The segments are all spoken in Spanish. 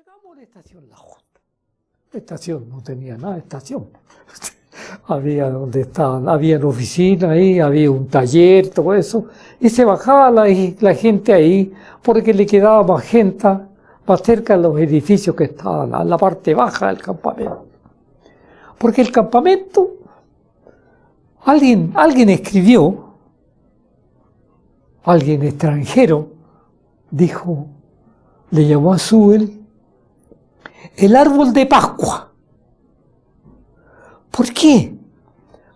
Llegamos a la estación La Junta. Estación no tenía nada estación. había donde estaban, había una oficina ahí, había un taller, todo eso. Y se bajaba la, gente ahí porque le quedaba más gente más cerca de los edificios que estaban en la parte baja del campamento. Porque el campamento, alguien, alguien escribió, alguien extranjero, dijo, le llamó a Suel el árbol de Pascua. ¿Por qué?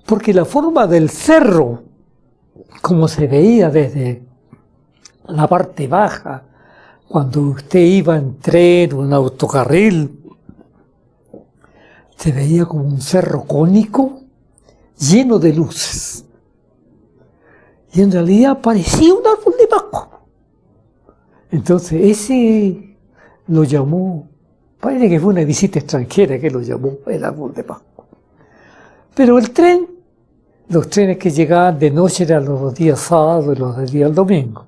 Porque la forma del cerro, como se veía desde la parte baja, cuando usted iba en tren o en autocarril, se veía como un cerro cónico lleno de luces. Y en realidad parecía un árbol de Pascua. Entonces ese lo llamó Parece que fue una visita extranjera que lo llamó el árbol de Pascua. Pero el tren, los trenes que llegaban de noche eran los días sábados y los días domingo.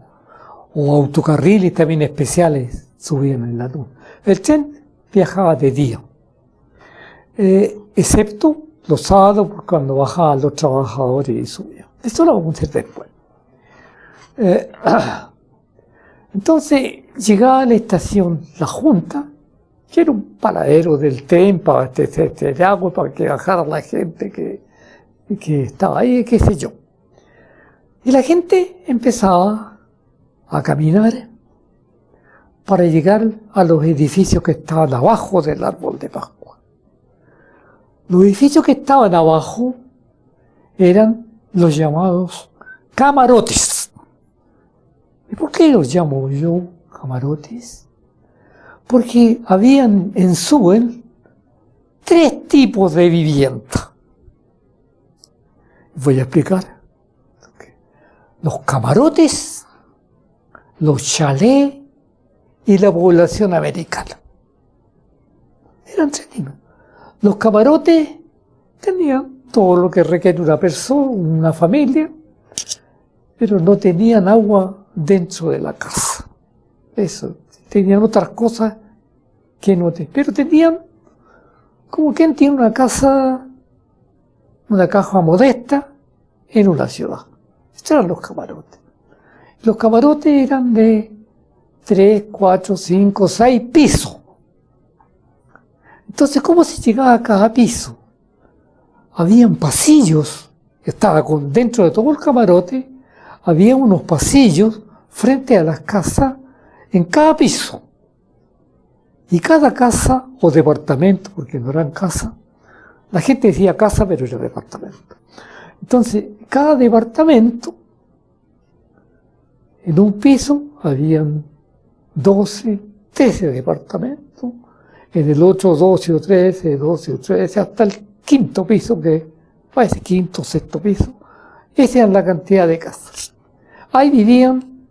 O autocarriles también especiales subían en la luz. El tren viajaba de día. Eh, excepto los sábados cuando bajaban los trabajadores y subían. Esto lo vamos a hacer después. Eh, entonces llegaba a la estación La Junta que era un paladero del tren para de agua, para que bajara la gente que, que estaba ahí, qué sé yo. Y la gente empezaba a caminar para llegar a los edificios que estaban abajo del árbol de Pascua. Los edificios que estaban abajo eran los llamados camarotes. ¿Y por qué los llamo yo camarotes? Porque habían en Suel tres tipos de vivienda. Voy a explicar. Los camarotes, los chalés y la población americana. Eran tres tipos. Los camarotes tenían todo lo que requiere una persona, una familia, pero no tenían agua dentro de la casa. Eso tenían otras cosas que no te... Pero tenían como quien tiene una casa, una caja modesta en una ciudad. Estos eran los camarotes. Los camarotes eran de 3, 4, 5, 6 pisos. Entonces, ¿cómo se llegaba a cada piso? Habían pasillos, estaba con, dentro de todo el camarote, había unos pasillos frente a las casas en cada piso. Y cada casa o departamento, porque no eran casa, la gente decía casa, pero era departamento. Entonces, cada departamento, en un piso habían 12, 13 departamentos, en el otro 12 o 13, 12 o 13, hasta el quinto piso, que parece quinto o sexto piso. Esa era la cantidad de casas. Ahí vivían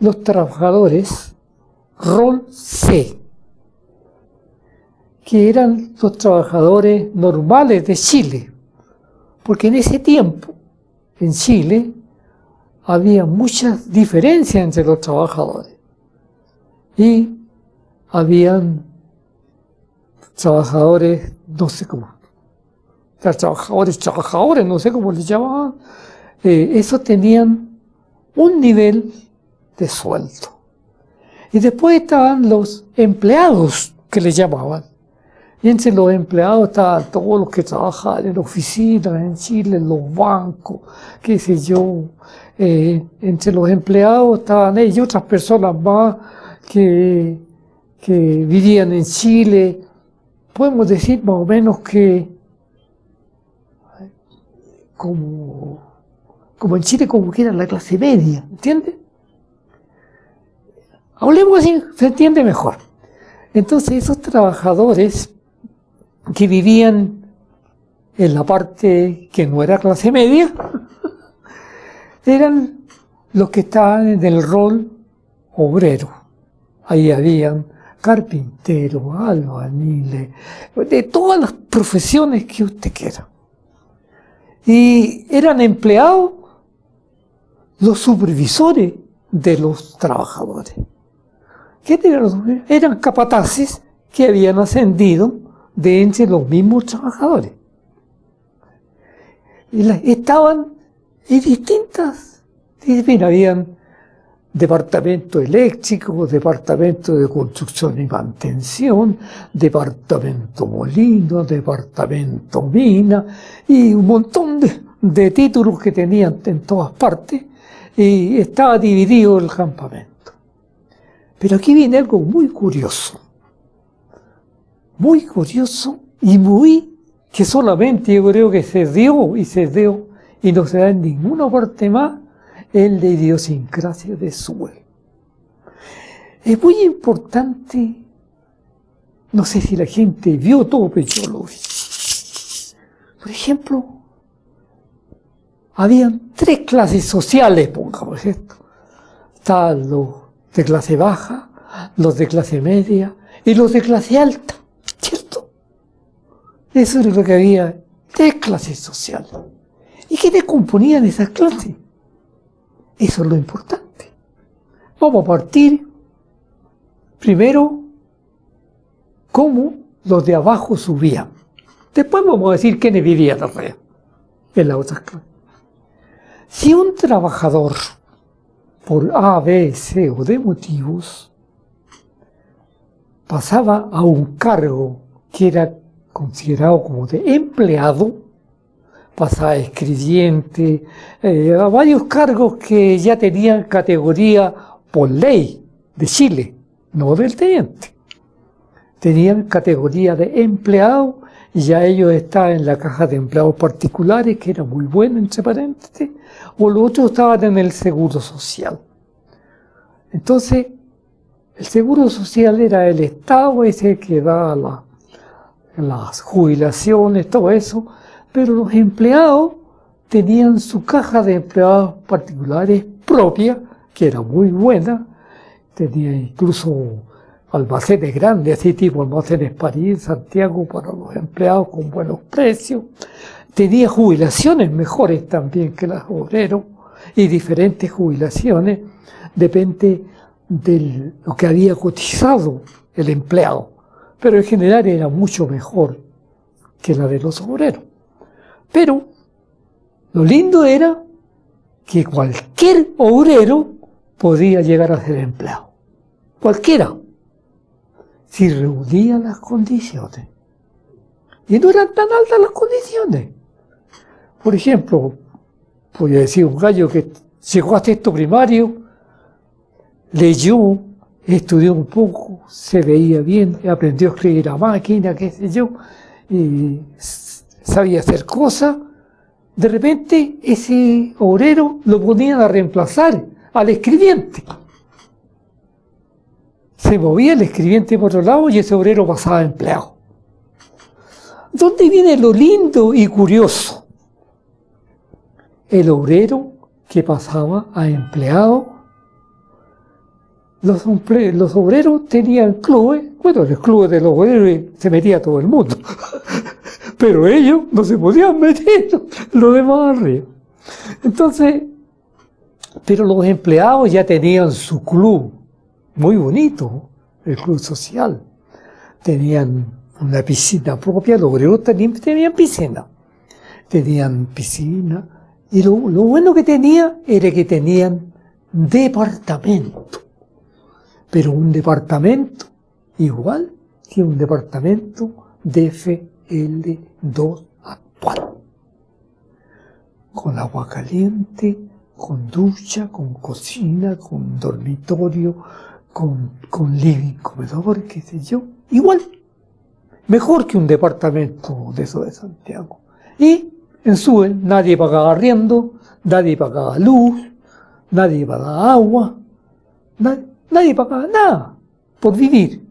los trabajadores rol C, que eran los trabajadores normales de Chile, porque en ese tiempo, en Chile, había muchas diferencias entre los trabajadores. Y habían trabajadores, no sé cómo, trabajadores, trabajadores, no sé cómo les llamaban, eh, esos tenían un nivel de sueldo. Y después estaban los empleados que le llamaban. Y entre los empleados estaban todos los que trabajaban en oficinas en Chile, los bancos, qué sé yo. Eh, entre los empleados estaban ellos y otras personas más que, que vivían en Chile. Podemos decir más o menos que como, como en Chile como que era la clase media, ¿entiendes? Hablemos así, se entiende mejor. Entonces esos trabajadores que vivían en la parte que no era clase media, eran los que estaban en el rol obrero. Ahí habían carpinteros, albañiles, de todas las profesiones que usted quiera. Y eran empleados los supervisores de los trabajadores. ¿Qué eran? Eran capataces que habían ascendido de entre los mismos trabajadores. Y estaban en distintas disciplinas. Habían departamento eléctrico, departamento de construcción y mantención, departamento molino, departamento mina y un montón de títulos que tenían en todas partes y estaba dividido el campamento. Pero aquí viene algo muy curioso, muy curioso y muy que solamente yo creo que se dio y se dio y no se da en ninguna parte más el de idiosincrasia de Suel. Es muy importante, no sé si la gente vio todo, pero yo lo vi. Por ejemplo, habían tres clases sociales, pongamos esto. Estaban de clase baja, los de clase media y los de clase alta, ¿cierto? Eso es lo que había, tres clases sociales. ¿Y qué componían esas clases? Eso es lo importante. Vamos a partir primero cómo los de abajo subían. Después vamos a decir quiénes vivían arriba en la otra clase. Si un trabajador, por A, B, C o de motivos, pasaba a un cargo que era considerado como de empleado, pasaba escribiente, eh, a varios cargos que ya tenían categoría por ley de Chile, no del teniente. Tenían categoría de empleado y ya ellos estaban en la caja de empleados particulares, que era muy buena, entre paréntesis, o los otros estaban en el seguro social. Entonces, el seguro social era el Estado ese que da las jubilaciones, todo eso, pero los empleados tenían su caja de empleados particulares propia, que era muy buena, tenía incluso almacenes grandes, así tipo almacenes París, Santiago, para los empleados con buenos precios, tenía jubilaciones mejores también que las obreros y diferentes jubilaciones, depende de lo que había cotizado el empleado, pero en general era mucho mejor que la de los obreros. Pero lo lindo era que cualquier obrero podía llegar a ser empleado. Cualquiera. Si reunía las condiciones. Y no eran tan altas las condiciones. Por ejemplo, voy a decir un gallo que llegó a sexto primario, leyó, estudió un poco, se veía bien, aprendió a escribir a máquina, qué sé yo, y sabía hacer cosas, de repente ese obrero lo ponían a reemplazar al escribiente. Se movía el escribiente por otro lado y ese obrero pasaba empleado. ¿Dónde viene lo lindo y curioso? El obrero que pasaba a empleado. Los, los obreros tenían clubes, bueno, los clubes de los obreros se metía todo el mundo. pero ellos no se podían meter, lo demás arriba. Entonces, pero los empleados ya tenían su club, muy bonito, el club social. Tenían una piscina propia, los obreros tenían, tenían piscina. Tenían piscina. Y lo, lo bueno que tenía era que tenían departamento. Pero un departamento igual que un departamento de fe L2 actual. Con agua caliente, con ducha, con cocina, con dormitorio, con, con living, comedor, qué sé yo. Igual. Mejor que un departamento de eso de Santiago. Y en Suel nadie pagaba arriendo, nadie pagaba luz, nadie pagaba agua, nadie, nadie pagaba nada por vivir.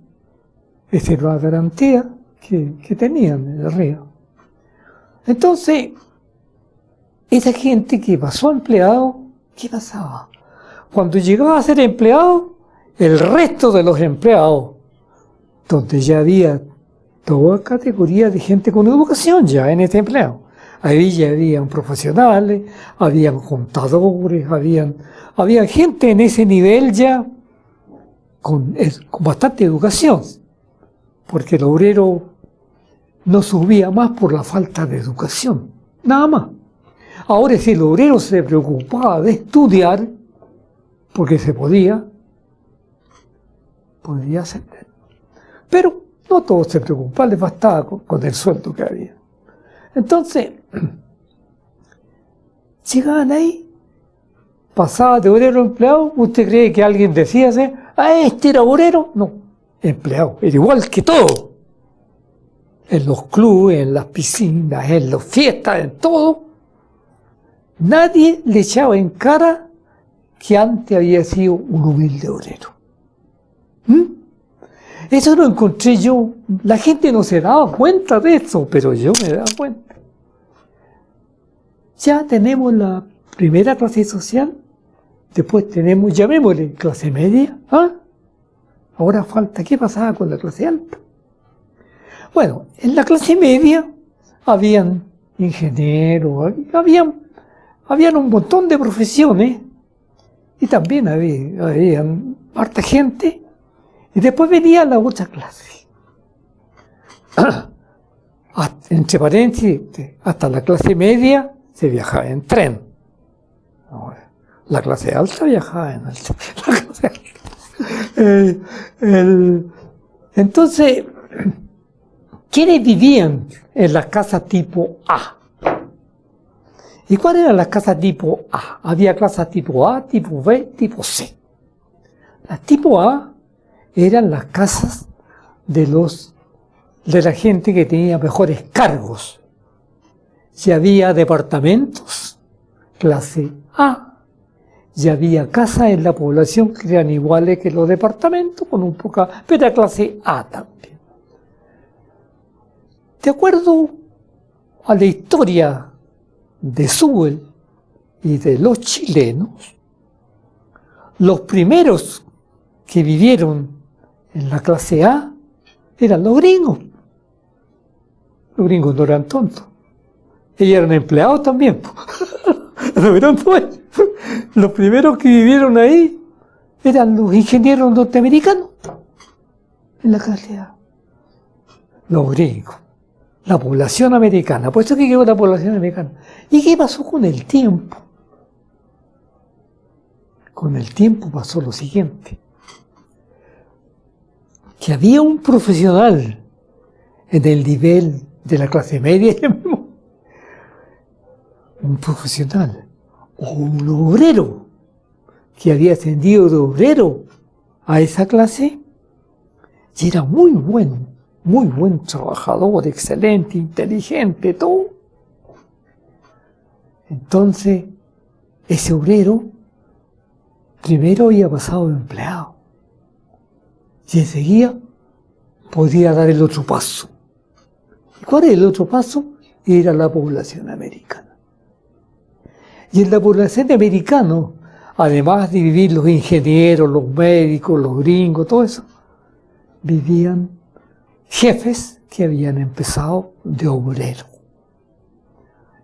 Esa era la garantía que, tenían en el río. Entonces, esa gente que pasó a empleado, ¿qué pasaba? Cuando llegaba a ser empleado, el resto de los empleados, donde ya había toda categoría de gente con educación ya en este empleo. Ahí ya habían profesionales, habían contadores, habían, había gente en ese nivel ya con, con bastante educación porque el obrero no subía más por la falta de educación, nada más. Ahora si el obrero se preocupaba de estudiar, porque se podía, podía ascender. Pero no todos se preocupaban, les bastaba con, el sueldo que había. Entonces, llegaban ahí, pasaba de obrero a empleado, ¿usted cree que alguien decía, ah, este era obrero? No, empleado, era igual que todo. En los clubes, en las piscinas, en las fiestas, en todo, nadie le echaba en cara que antes había sido un humilde obrero. ¿Mm? Eso lo encontré yo. La gente no se daba cuenta de eso, pero yo me daba cuenta. Ya tenemos la primera clase social, después tenemos, llamémosle, clase media. ¿ah? Ahora falta, ¿qué pasaba con la clase alta? Bueno, en la clase media habían ingenieros, habían, habían un montón de profesiones y también había, harta gente. Y después venía la otra clase. Entre paréntesis, hasta la clase media se viajaba en tren. La clase alta viajaba en el tren. Eh, entonces, ¿quiénes vivían en la casa tipo A? ¿Y cuál era la casa tipo A? Había casas tipo A, tipo B, tipo C. La tipo A eran las casas de los de la gente que tenía mejores cargos. Si había departamentos, clase A. Ya había casas en la población que eran iguales que los departamentos, con un poco, pero era clase A también. De acuerdo a la historia de Sewell y de los chilenos, los primeros que vivieron en la clase A eran los gringos. Los gringos no eran tontos. Ellos eran empleados también. Los primeros que vivieron ahí eran los ingenieros norteamericanos en la clase A. Los gringos la población americana, puesto que quedó la población americana. ¿Y qué pasó con el tiempo? Con el tiempo pasó lo siguiente, que había un profesional en el nivel de la clase media, un profesional o un obrero que había ascendido de obrero a esa clase y era muy bueno muy buen trabajador, excelente, inteligente, todo. Entonces, ese obrero primero había pasado de empleado y enseguida podía dar el otro paso. ¿Y cuál es el otro paso? Era la población americana. Y en la población americana, además de vivir los ingenieros, los médicos, los gringos, todo eso, vivían jefes que habían empezado de obrero.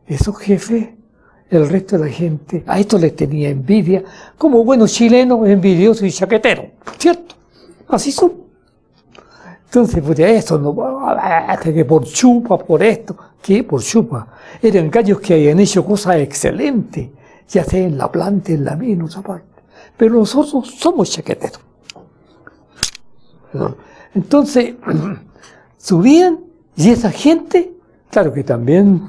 Esos jefes, el resto de la gente, a esto les tenía envidia, como buenos chilenos, envidiosos y chaqueteros, ¿cierto? Así son. Entonces, pues esto no, que por chupa, por esto, ¿qué? Por chupa. Eran gallos que habían hecho cosas excelentes, ya sea en la planta, en la mina, otra parte. Pero nosotros somos chaqueteros. Entonces, subían y esa gente, claro que también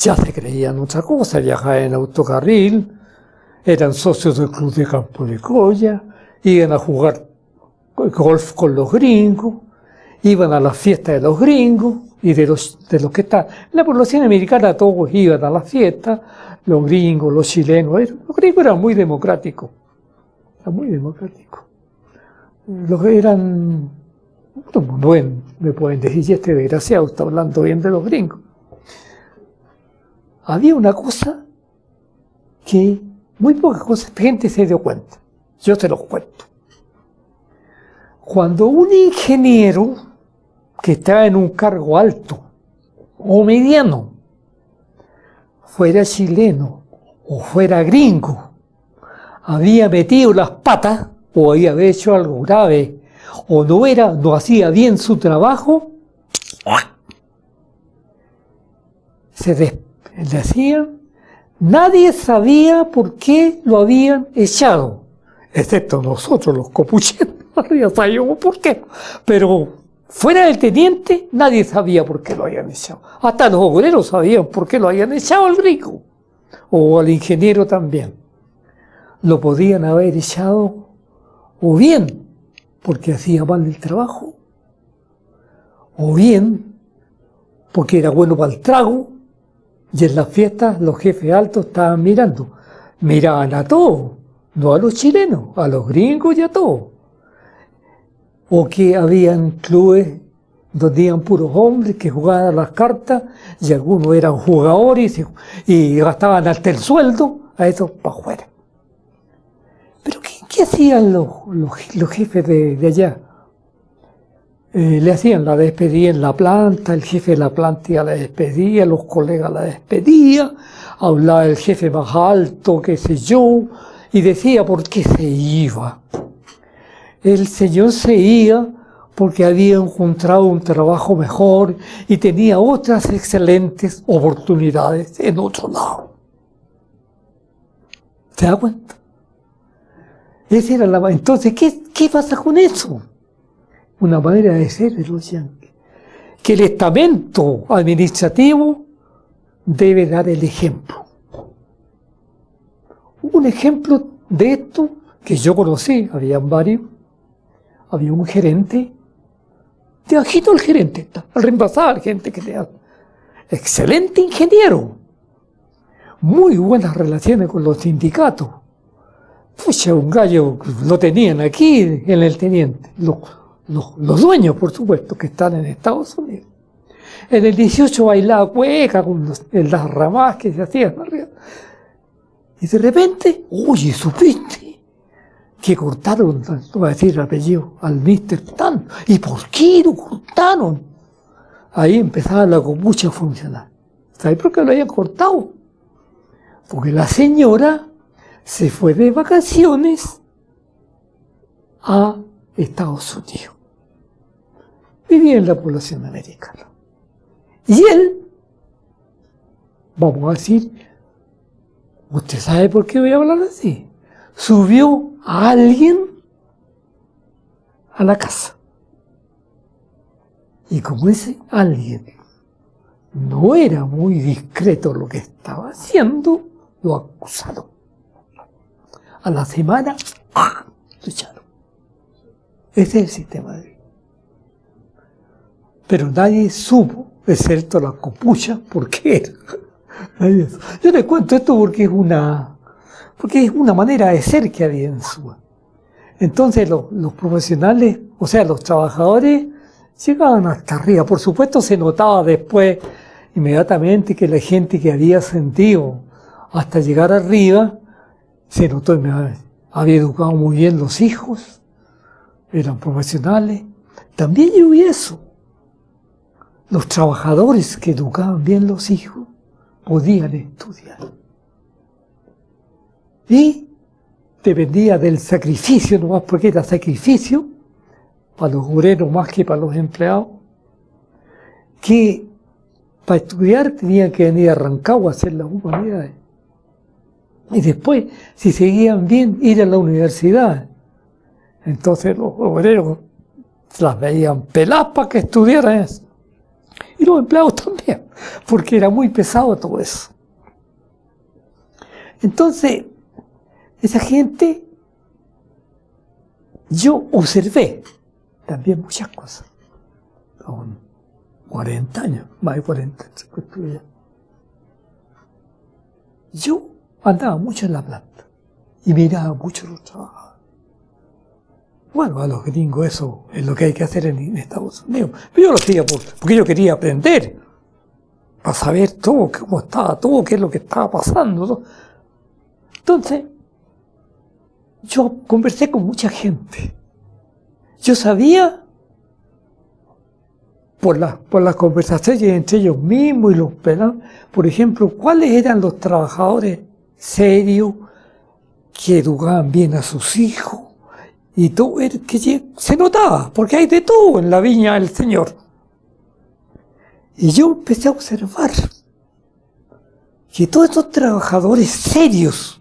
ya se creían otra cosa, viajaban en autocarril, eran socios del Club de Campo de Colla, iban a jugar golf con los gringos, iban a las fiestas de los gringos y de los, de los que están. La población americana todos iban a las fiestas, los gringos, los chilenos, los gringos eran muy democráticos, eran muy democráticos. Los eran bueno, me pueden decir, este desgraciado está hablando bien de los gringos. Había una cosa que muy poca gente se dio cuenta. Yo se los cuento. Cuando un ingeniero que estaba en un cargo alto o mediano, fuera chileno o fuera gringo, había metido las patas o había hecho algo grave o no era, no hacía bien su trabajo, se decían, nadie sabía por qué lo habían echado, excepto nosotros los copucheros, por qué, pero fuera del teniente nadie sabía por qué lo habían echado, hasta los obreros sabían por qué lo habían echado al rico, o al ingeniero también, lo podían haber echado o bien porque hacía mal el trabajo, o bien porque era bueno para el trago, y en las fiestas los jefes altos estaban mirando. Miraban a todos, no a los chilenos, a los gringos y a todos. O que habían clubes donde iban puros hombres que jugaban las cartas y algunos eran jugadores y, gastaban hasta el sueldo a esos para afuera. Pero ¿qué, hacían los, jefes de, allá? Eh, le hacían la despedida en la planta, el jefe de la planta la despedía, los colegas la despedía, hablaba el jefe más alto, qué sé yo, y decía por qué se iba. El señor se iba porque había encontrado un trabajo mejor y tenía otras excelentes oportunidades en otro lado. ¿Se da cuenta? Esa era la... Entonces, ¿qué, qué pasa con eso? una manera de ser de los yanquis, que el estamento administrativo debe dar el ejemplo. Un ejemplo de esto que yo conocí, había varios, había un gerente, de agito el gerente, al reemplazar gente que tenía excelente ingeniero, muy buenas relaciones con los sindicatos. Pucha, un gallo lo tenían aquí en el teniente, lo, los, dueños, por supuesto, que están en Estados Unidos. En el 18 bailaba cueca con las ramas que se hacían arriba. Y de repente, oye, supiste que cortaron, voy a decir el apellido, al Mr. Tan. ¿Y por qué lo cortaron? Ahí empezaba la copucha a funcionar. ¿Sabes por qué lo habían cortado? Porque la señora se fue de vacaciones a Estados Unidos vivía en la población americana. Y él, vamos a decir, usted sabe por qué voy a hablar así, subió a alguien a la casa. Y como ese alguien no era muy discreto lo que estaba haciendo, lo acusaron. A la semana, ¡ah! lo. Ese es el sistema de pero nadie supo, excepto la copucha, por qué Yo le cuento esto porque es una, porque es una manera de ser que había en Suba. Entonces los, profesionales, o sea, los trabajadores, llegaban hasta arriba. Por supuesto se notaba después, inmediatamente, que la gente que había sentido hasta llegar arriba, se notó, había educado muy bien los hijos, eran profesionales. También yo vi eso los trabajadores que educaban bien los hijos podían estudiar. Y dependía del sacrificio, no más porque era sacrificio, para los obreros más que para los empleados, que para estudiar tenían que venir a Rancagua a hacer las humanidades. Y después, si seguían bien, ir a la universidad. Entonces los obreros las veían peladas para que estudiaran eso. Y los empleados también, porque era muy pesado todo eso. Entonces, esa gente, yo observé también muchas cosas. Con 40 años, más de 40 años. Yo andaba mucho en la planta y miraba mucho los trabajos. Bueno, a los gringos eso es lo que hay que hacer en, Estados Unidos. Pero yo lo hacía porque yo quería aprender, para saber todo, cómo estaba todo, qué es lo que estaba pasando. Entonces, yo conversé con mucha gente. Yo sabía, por, por las conversaciones entre ellos mismos y los pelados, por ejemplo, cuáles eran los trabajadores serios que educaban bien a sus hijos, Y todo que se notaba, porque hay de todo en la viña del Señor. Y yo empecé a observar que todos estos trabajadores serios,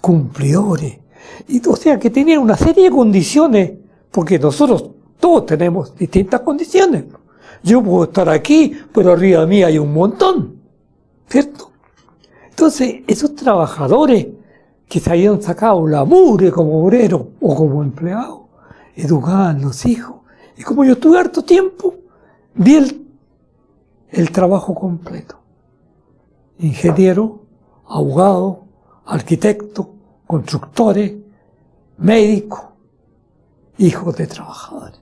cumplidores, y, o sea, que tenían una serie de condiciones, porque nosotros todos tenemos distintas condiciones. Yo puedo estar aquí, pero arriba de mí hay un montón, ¿cierto? Entonces, esos trabajadores que se habían sacado la mugre como obrero o como empleado, educaban los hijos. Y como yo estuve harto tiempo, vi el, el trabajo completo. Ingeniero, abogado, arquitecto, constructores, médicos, hijos de trabajadores.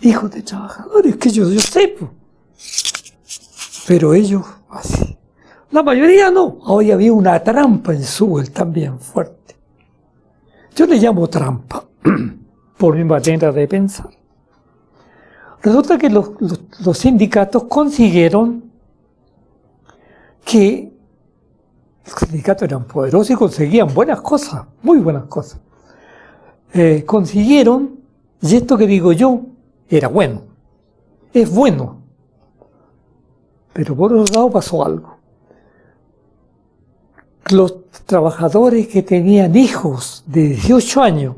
Hijos de trabajadores, que yo, yo sé. Pero ellos así. La mayoría no. Hoy había una trampa en Suel también fuerte. Yo le llamo trampa por mi manera de pensar. Resulta que los, sindicatos consiguieron que los sindicatos eran poderosos y conseguían buenas cosas, muy buenas cosas. Eh, consiguieron, y esto que digo yo, era bueno, es bueno. Pero por otro lado pasó algo los trabajadores que tenían hijos de 18 años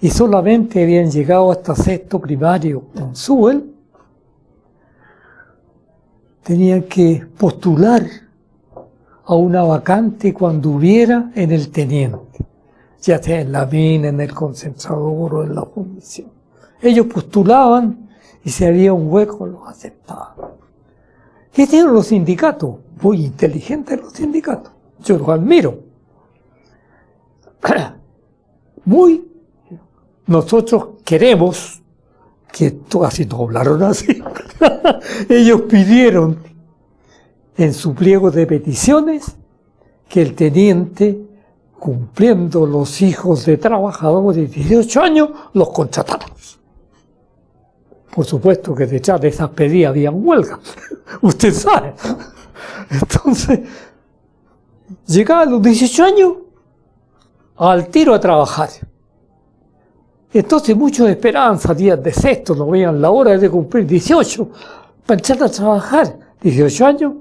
y solamente habían llegado hasta sexto primario en Suel, tenían que postular a una vacante cuando hubiera en el teniente, ya sea en la mina, en el concentrador o en la fundición. Ellos postulaban y si había un hueco los aceptaban. ¿Qué tienen los sindicatos? Muy inteligentes los sindicatos yo los admiro. Muy, nosotros queremos que así no hablaron así. Ellos pidieron en su pliego de peticiones que el teniente, cumpliendo los hijos de trabajadores de 18 años, los contratara. Por supuesto que detrás de esas pedidas había huelga, usted sabe. Entonces, llegaba los 18 años al tiro a trabajar. Entonces muchos esperaban salir de sexto, no veían la hora de cumplir 18 para echar a trabajar. 18 años.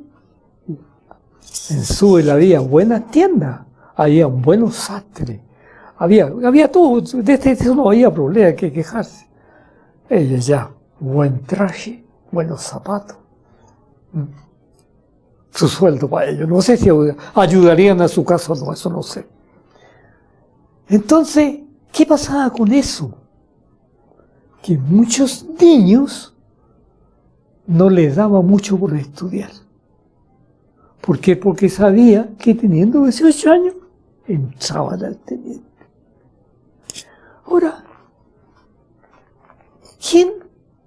En Suel había buenas tiendas, había buenos sastres, había, había todo, desde eso no había problema que quejarse. Ella ya, buen traje, buenos zapatos. Mm su sueldo para ellos. No sé si ayudarían a su casa o no, eso no sé. Entonces, ¿qué pasaba con eso? Que muchos niños no les daba mucho por estudiar. ¿Por qué? Porque sabía que teniendo 18 años entraban al teniente. Ahora, ¿quién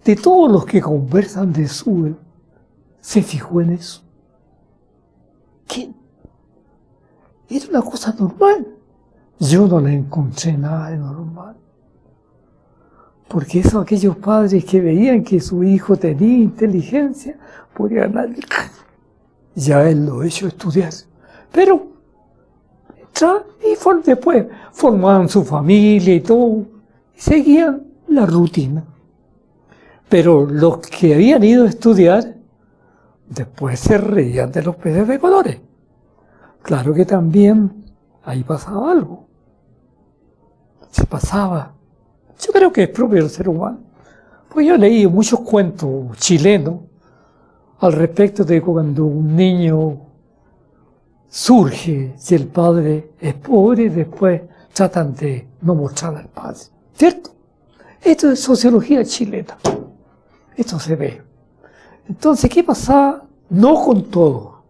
de todos los que conversan de su se fijó en eso? ¿Quién? Era una cosa normal. Yo no le encontré nada de normal. Porque eso aquellos padres que veían que su hijo tenía inteligencia, podían ya él lo hizo estudiar. Pero y después formaban su familia y todo, y seguían la rutina. Pero los que habían ido a estudiar Después se reían de los peces de colores. Claro que también ahí pasaba algo. Se pasaba. Yo creo que es propio del ser humano. Pues yo leí muchos cuentos chilenos al respecto de cuando un niño surge y el padre es pobre después tratan de no mostrar al padre. ¿Cierto? Esto es sociología chilena. Esto se ve. Entonces, ¿qué pasaba? No con todo,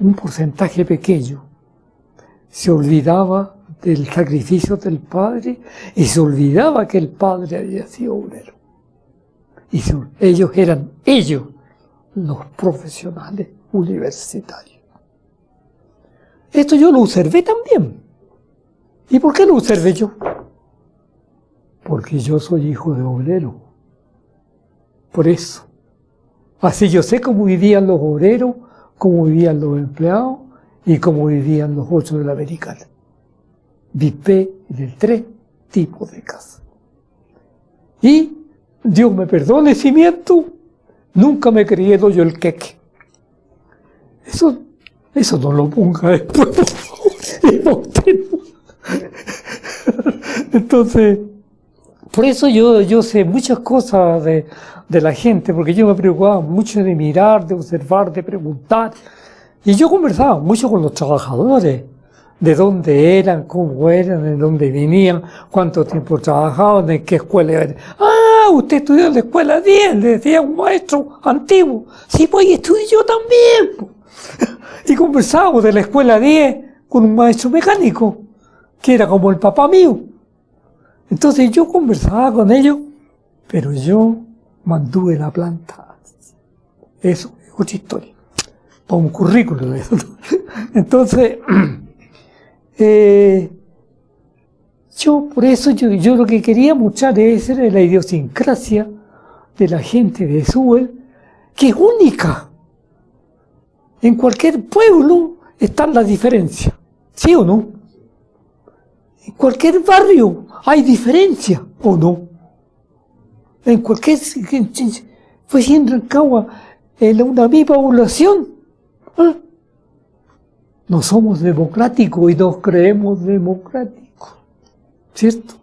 un porcentaje pequeño se olvidaba del sacrificio del padre y se olvidaba que el padre había sido obrero. Y ellos eran ellos los profesionales universitarios. Esto yo lo observé también. ¿Y por qué lo observé yo? Porque yo soy hijo de obrero. Por eso. Así yo sé cómo vivían los obreros, cómo vivían los empleados y cómo vivían los otros de la americana. viví en el tres tipos de casa. Y Dios me perdone si miento, nunca me he creído yo el queque. Eso, eso no lo ponga después, Entonces, por eso yo, yo sé muchas cosas de, de la gente, porque yo me preocupaba mucho de mirar, de observar, de preguntar. Y yo conversaba mucho con los trabajadores, de dónde eran, cómo eran, de dónde venían, cuánto tiempo trabajaban, en qué escuela eran. Ah, usted estudió en la escuela 10, le decía un maestro antiguo. Sí, pues estudié yo también. y conversábamos de la escuela 10 con un maestro mecánico, que era como el papá mío. Entonces yo conversaba con ellos, pero yo mantuve la planta. Eso es historia. Para un currículum. Entonces, eh, yo por eso yo, yo, lo que quería mostrar es la idiosincrasia de la gente de Suel, que es única. En cualquier pueblo están las diferencias, ¿sí o no? En cualquier barrio hay diferencia, ¿o no? En cualquier... Siendo en Rancagua en una misma población. ¿ah? No somos democráticos y nos creemos democráticos, ¿cierto?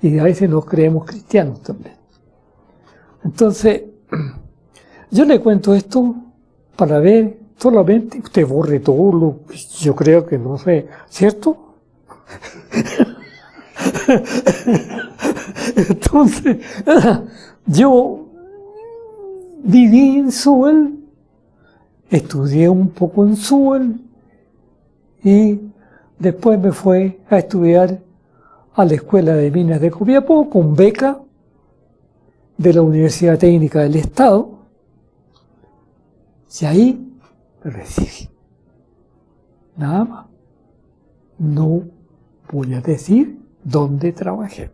Y a veces nos creemos cristianos también. Entonces, yo le cuento esto para ver solamente, usted borre todo lo yo creo que no sé, ¿cierto? Entonces, yo viví en Suel, estudié un poco en Suel y después me fui a estudiar a la Escuela de Minas de Copiapó con beca de la Universidad Técnica del Estado y ahí recibí. Nada más. No voy a decir dónde trabajé.